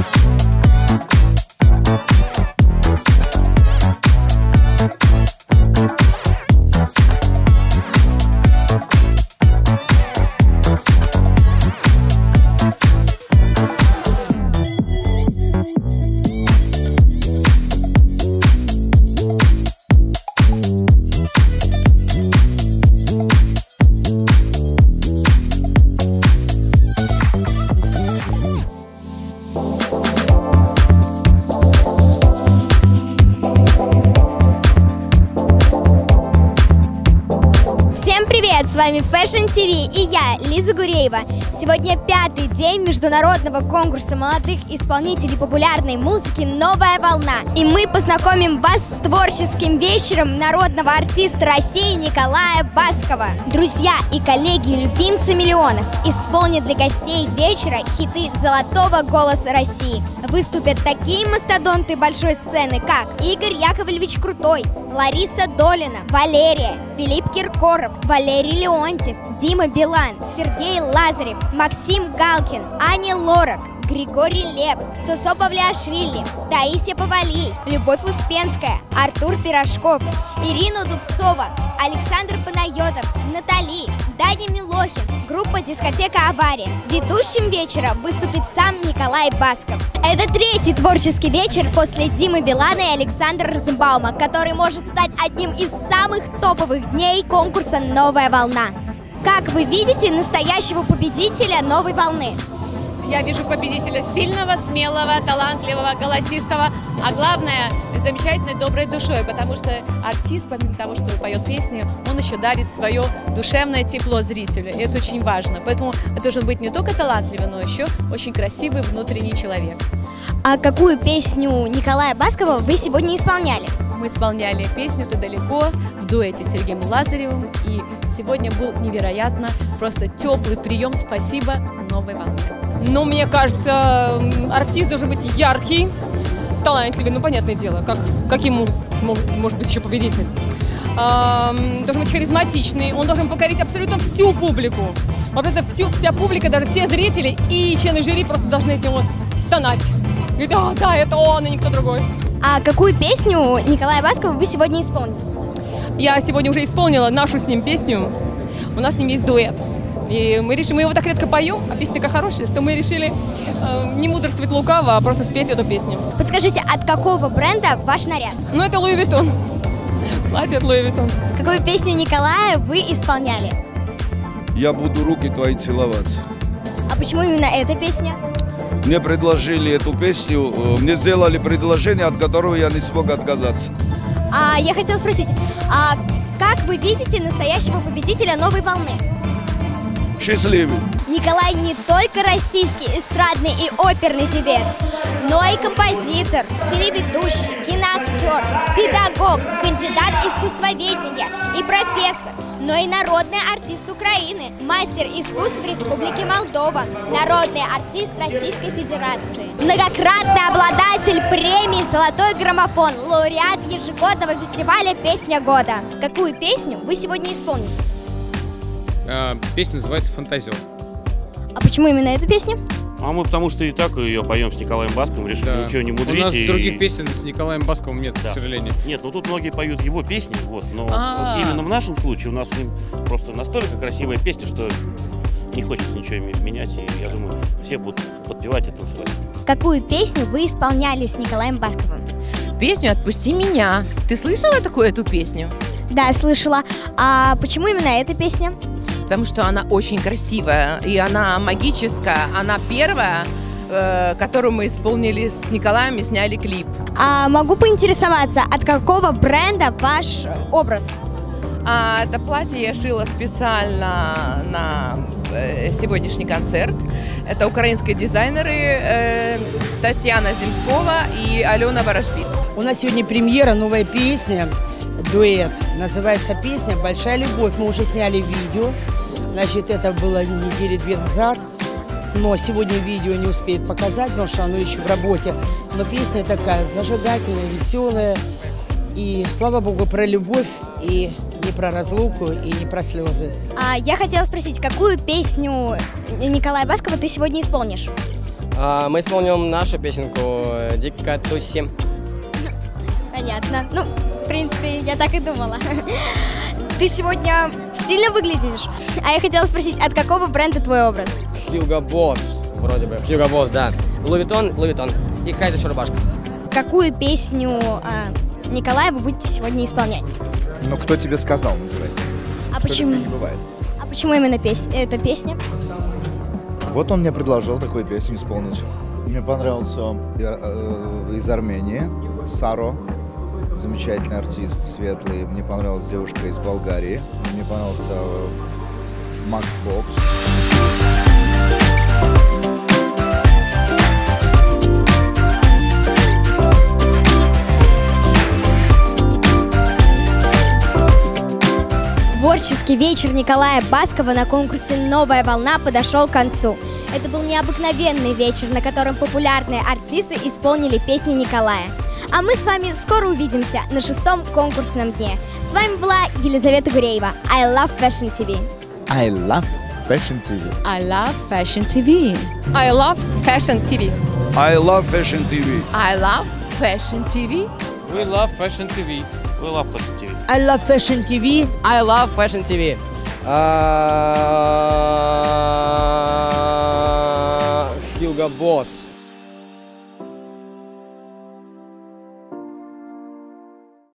Thank привет! С вами Fashion TV и я, Лиза Гуреева. Сегодня пятый день международного конкурса молодых исполнителей популярной музыки «Новая волна». И мы познакомим вас с творческим вечером народного артиста России Николая Баскова. Друзья и коллеги любимцы миллионов исполнят для гостей вечера хиты «Золотого голоса России». Выступят такие мастодонты большой сцены, как Игорь Яковлевич Крутой, Лариса Долина, Валерия, Филипп Киркоров, Валерий Леонтьев, Дима Билан, Сергей Лазарев, Максим Галкин, Аня Лорак, Григорий Лепс, Сосо Павлиашвили, Таисия Повалий, Любовь Успенская, Артур Пирожков, Ирина Дубцова, Александр Панайотов, Натали, Даня Милохин, группа «Дискотека Авария». Ведущим вечера выступит сам Николай Басков. Это третий творческий вечер после Димы Билана и Александра Розенбаума, который может стать одним из самых топовых дней конкурса «Новая волна». Как вы видите настоящего победителя «Новой волны»? Я вижу победителя сильного, смелого, талантливого, голосистого, а главное, замечательной, доброй душой, потому что артист, помимо того, что поет песни, он еще дарит свое душевное тепло зрителю, и это очень важно. Поэтому это должен быть не только талантливый, но еще очень красивый внутренний человек. А какую песню Николая Баскова вы сегодня исполняли? Мы исполняли песню «Ты далеко» в дуэте с Сергеем Лазаревым, и сегодня был невероятно просто теплый прием. Спасибо новой волне. Ну, мне кажется, артист должен быть яркий, талантливый, ну, понятное дело, как, каким мо- мо- может быть еще победитель. Ам, должен быть харизматичный, он должен покорить абсолютно всю публику. Это всю, вся публика, даже все зрители и члены жюри просто должны от него стонать. И да, да, это он, и никто другой. А какую песню Николая Баскова вы сегодня исполните? Я сегодня уже исполнила нашу с ним песню. У нас с ним есть дуэт. И мы решили, мы его так редко поем, а песня такая хорошая, что мы решили э, не мудрствовать лукаво, а просто спеть эту песню. Подскажите, от какого бренда ваш наряд? Ну, это Louis Vuitton. Платье от Louis Vuitton. Какую песню Николая вы исполняли? Я буду руки твои целовать. А почему именно эта песня? Мне предложили эту песню, э, мне сделали предложение, от которого я не смог отказаться. А я хотела спросить, а как вы видите настоящего победителя новой волны? Счастливый. Николай не только российский эстрадный и оперный певец, но и композитор, телеведущий, киноактер, педагог, кандидат искусствоведения и профессор, но и народный артист Украины, мастер искусств Республики Молдова, народный артист Российской Федерации, многократный обладатель премии «Золотой граммофон», лауреат ежегодного фестиваля «Песня года». Какую песню вы сегодня исполните? А, Песня называется «Фантазер». А почему именно эта песня? А мы потому что и так ее поем с Николаем Баском, решили Да. ничего не У мудрить. нас и- других песен с Николаем Басковым нет, Да. к сожалению. Нет, ну тут многие поют его песни, вот, но А. вот именно в нашем случае у нас с ним просто настолько красивая песня, что не хочется ничего ме- менять, и я думаю, все будут подпевать и танцевать. Какую песню вы исполняли с Николаем Басковым? Песню «Отпусти меня». Ты слышала такую эту песню? Да, слышала. А почему именно эта песня? Потому что она очень красивая, и она магическая. Она первая, э, которую мы исполнили с Николаем и сняли клип. А могу поинтересоваться, от какого бренда ваш образ? А это платье я шила специально на э, сегодняшний концерт. Это украинские дизайнеры э, Татьяна Земскова и Алена Ворожбит. У нас сегодня премьера, новая песня, дуэт. Называется песня «Большая любовь». Мы уже сняли видео. Значит, это было недели две назад. Но сегодня видео не успеют показать, потому что оно еще в работе. Но песня такая зажигательная, веселая. И, слава богу, про любовь и не про разлуку, и не про слезы. А я хотела спросить, какую песню Николая Баскова ты сегодня исполнишь? А, Мы исполним нашу песенку э, «Дико тусим». Понятно. Ну, в принципе, я так и думала. Ты сегодня стильно выглядишь. А я хотела спросить, от какого бренда твой образ? Хьюго Босс, вроде бы. Хьюго Босс, да. Лувитон, Лувитон. И какая-то еще рубашка. Какую песню а, Николая вы будете сегодня исполнять? Ну, кто тебе сказал называть? А Что почему? не бывает. А почему именно пес... эта песня? Вот он мне предложил такую песню исполнить. Мне понравился э, из Армении Саро, замечательный артист, светлый. Мне понравилась девушка из Болгарии. Мне понравился э, Макс Бокс. Творческий вечер Николая Баскова на конкурсе «Новая волна» подошел к концу. Это был необыкновенный вечер, на котором популярные артисты исполнили песни Николая. А мы с вами скоро увидимся на шестом конкурсном дне. С вами была Елизавета Гуреева. I love Fashion TV. I love Fashion TV. I love Fashion TV. I love Fashion TV. I love Fashion TV. I love Fashion TV. We love Fashion TV. We love Fashion TV. I love Fashion TV. I love Fashion TV. А, Хьюго Босс.